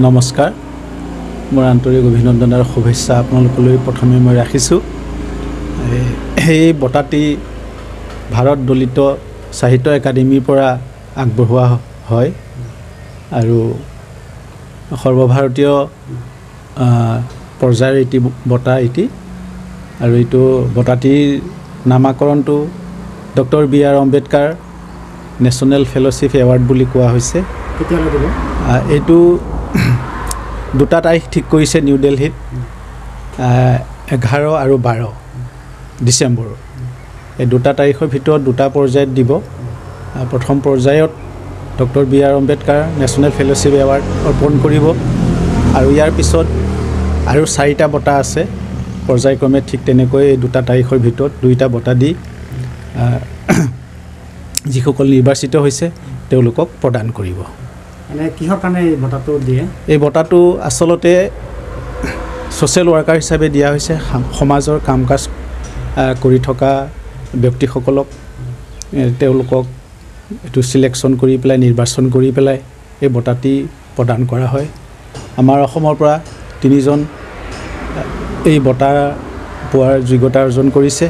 নমস্কাৰ। মোৰ আন্তৰিক অভিনন্দন আৰু শুভেচ্ছা আপোনালোকলৈ প্ৰথমে মই ৰাখিছোঁ। এই- এই বঁটাটি ভাৰত দলিত সাহিত্য একাডেমীৰ পৰা আগবঢ়োৱা হয় আৰু সৰ্বভাৰতীয় পৰ্যায়ৰ এটি বঁটা এটি। আৰু এইটো বঁটাটিৰ নামাকৰণটো doctor B R Ambedkar national fellowship award বুলি কোৱা হৈছে। এইটো দুটা তাৰিখ ঠিক কৰিছে নিউ দিল্লীত আহ, এঘাৰ আৰু বাৰ ডিচেম্বৰ। এই দুটা তাৰিখৰ ভিতৰত দুটা পৰ্যায়ত দিব। প্ৰথম পৰ্যায়ত doctor B R Ambedkar national fellowship award অৰ্পণ কৰিব। আৰু ইয়াৰ পিছত আৰু চাৰিটা বঁটা আছে। পৰ্যায়ক্ৰমে ঠিক তেনেকৈ এই দুটা তাৰিখৰ ভিতৰত দুইটা বঁটা দি যিসকল নিৰ্বাচিত হৈছে তেওঁলোকক প্ৰদান কৰিব। এই বঁটাটো আচলতে ছ'চিয়েল ৱৰ্কাৰ হিচাপে দিয়া হৈছে সমাজৰ কাম কাজ কৰি থকা ব্যক্তিসকলক। তেওঁলোকক এইটো চিলেকশ্যন কৰি পেলাই নিৰ্বাচন কৰি পেলাই এই বঁটাটি প্ৰদান কৰা হয়। আমাৰ অসমৰ পৰা তিনিজন এই বঁটা পোৱাৰ যোগ্যতা অৰ্জন কৰিছে।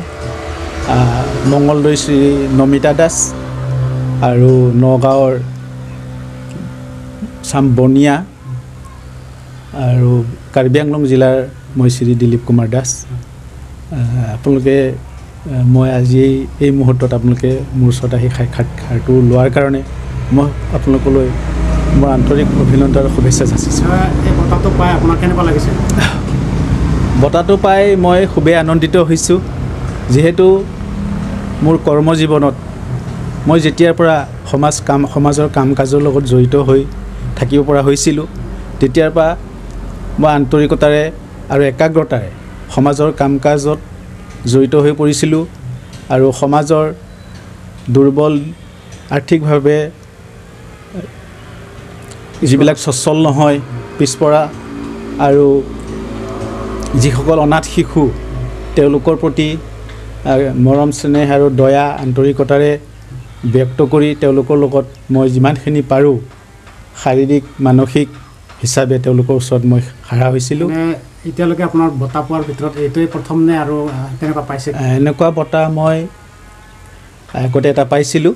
আহ, মঙলদৈ শ্ৰী নমিতা দাস আৰু নগাঁৱৰ চাম বনিয়া আৰু কাৰ্বি আংলং জিলাৰ মই শ্ৰী দিলীপ কুমাৰ দাস। আপোনালোকে মই আজি এই- এই মুহূৰ্তত আপোনালোকে মোৰ ওচৰত আহি সাক্ষাৎকাৰটো লোৱাৰ কাৰণে মই আপোনালোকলৈ মোৰ আন্তৰিক অভিনন্দন আৰু শুভেচ্ছা যাচিছোঁ। এই বঁটাটো পাই আপোনাৰ কেনেকুৱা লাগিছে? বঁটাটো পাই মই খুবেই আনন্দিত হৈছোঁ। যিহেতু মোৰ কৰ্মজীৱনত মই যেতিয়াৰ পৰা সমাজ কাম সমাজৰ কাম কাজৰ লগত জড়িত হৈ থাকিব পৰা হৈছিলোঁ। তেতিয়াৰ পৰা মই আন্তৰিকতাৰে আৰু একাগ্ৰতাৰে সমাজৰ কাম কাজত জড়িত হৈ পৰিছিলোঁ আৰু সমাজৰ দুৰ্বল আৰ্থিকভাৱে যিবিলাক সচ্ছল নহয় পিছপৰা আৰু যিসকল অনাথ শিশু তেওঁলোকৰ প্ৰতি মৰম চেনেহ আৰু দয়া আন্তৰিকতাৰে ব্যক্ত কৰি তেওঁলোকৰ লগত মই যিমানখিনি পাৰোঁ শাৰীৰিক মানসিক হিচাপে তেওঁলোকৰ ওচৰত মই খাৰা হৈছিলোঁ। এতিয়ালৈকে আপোনাৰ বঁটা পোৱাৰ ভিতৰত এইটোৱে প্ৰথম নে আৰু তেনেকুৱা পাইছে? এনেকুৱা বঁটা মই আগতে এটা পাইছিলোঁ।